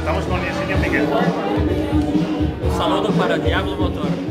Estamos com o Piquet. Miguel. saludo para Diablo Motor.